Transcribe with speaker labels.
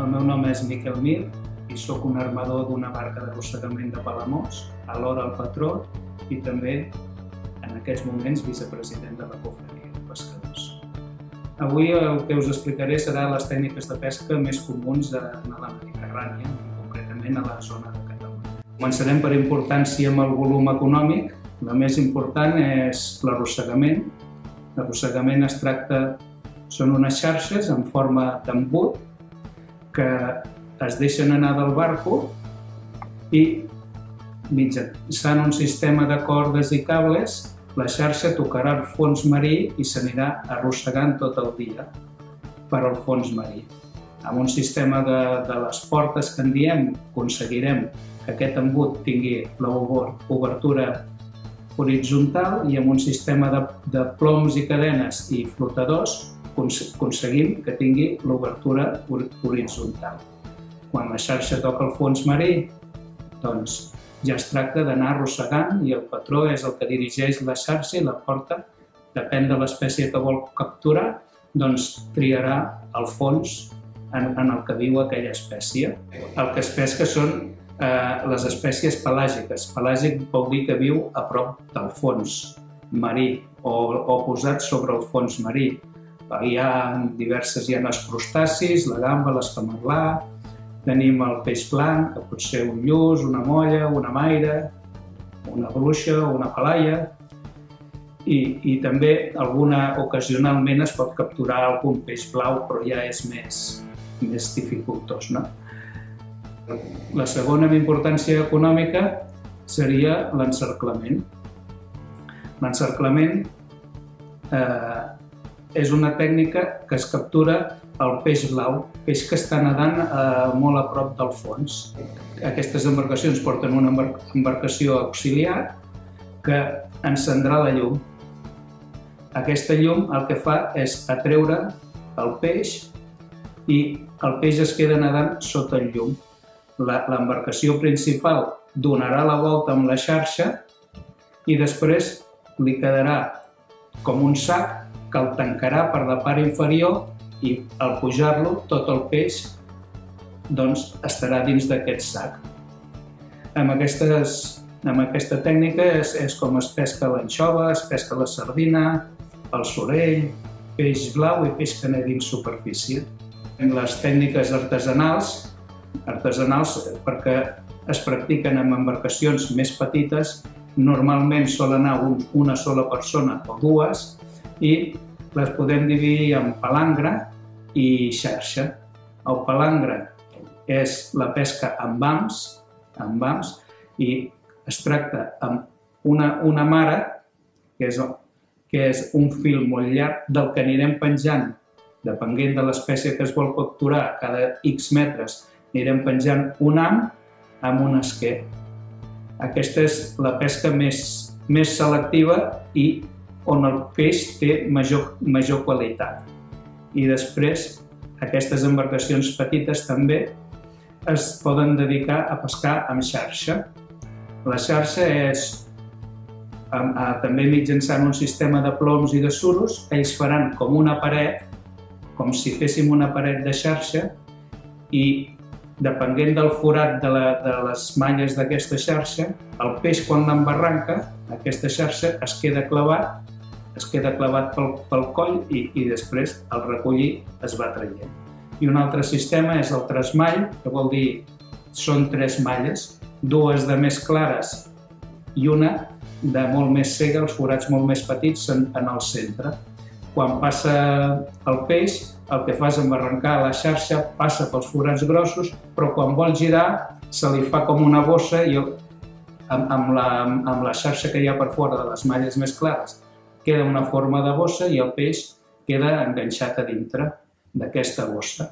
Speaker 1: El meu nom és Miquel Mir i sóc un armador d'una barca d'arrossegament de Palamós, alhora el patró i també, en aquests moments, vicepresident de la Cofreria de Pescadors. Avui el que us explicaré serà les tècniques de pesca més comuns a la Mediterrània, concretament a la zona de Catalunya. Començarem per importància amb el volum econòmic. La més important és l'arrossegament. L'arrossegament es tracta, són unes xarxes en forma d'embut que es deixen anar del barco i mitjançant un sistema de cordes i cables la xarxa tocarà el fons marí i s'anirà arrossegant tot el dia per al fons marí. Amb un sistema de, de les portes que en diem, aconseguirem que aquest embut tingui l'obertura horitzontal i amb un sistema de, de ploms i cadenes i flotadors aconseguim que tingui l'obertura horitzontal. Quan la xarxa toca el fons marí, doncs ja es tracta d'anar arrossegant i el patró és el que dirigeix la xarxa i la porta, depèn de l'espècie que vol capturar, doncs triarà el fons en, en el que viu aquella espècie. El que es pesca són eh, les espècies pelàgiques. Pelàgic vol dir que viu a prop del fons marí o, o posat sobre el fons marí. Hi ha diverses, hi ha els crustacis, la gamba, l'escamarlà, tenim el peix blanc, que pot ser un lluç, una molla, una maire, una bruixa una palaia, i, i també alguna ocasionalment es pot capturar algun peix blau, però ja és més, més dificultós. No? La segona importància econòmica seria l'encerclament. L'encerclament eh, és una tècnica que es captura el peix blau, peix que està nedant eh, molt a prop del fons. Aquestes embarcacions porten una embarcació auxiliar que encendrà la llum. Aquesta llum el que fa és atreure el peix i el peix es queda nedant sota el llum. L'embarcació principal donarà la volta amb la xarxa i després li quedarà com un sac que el tancarà per la part inferior i al pujar-lo tot el peix doncs, estarà dins d'aquest sac. Amb, aquestes, amb aquesta tècnica és, és com es pesca l'anxova, es pesca la sardina, el sorell, peix blau i peix canet dins superfície. En les tècniques artesanals, artesanals perquè es practiquen amb embarcacions més petites, normalment sol anar un, una sola persona o dues, i les podem dividir en palangre i xarxa. El palangre és la pesca amb bams, amb bams i es tracta amb una, una mare, que és, que és un fil molt llarg del que anirem penjant, depenent de l'espècie que es vol capturar, cada X metres anirem penjant un am amb un esquer. Aquesta és la pesca més, més selectiva i on el peix té major, major qualitat. I després, aquestes embarcacions petites també es poden dedicar a pescar amb xarxa. La xarxa és a, a, també mitjançant un sistema de ploms i de suros, ells faran com una paret, com si féssim una paret de xarxa, i depenent del forat de, la, de les malles d'aquesta xarxa, el peix quan l'embarranca, aquesta xarxa es queda clavat es queda clavat pel, pel coll i, i després el recollir es va traient. I un altre sistema és el tresmall, que vol dir són tres malles, dues de més clares i una de molt més cega, els forats molt més petits en, en el centre. Quan passa el peix, el que fa és embarrancar la xarxa, passa pels forats grossos, però quan vol girar se li fa com una bossa i amb, amb, la, amb la xarxa que hi ha per fora de les malles més clares queda una forma de bossa i el peix queda enganxat a dintre d'aquesta bossa.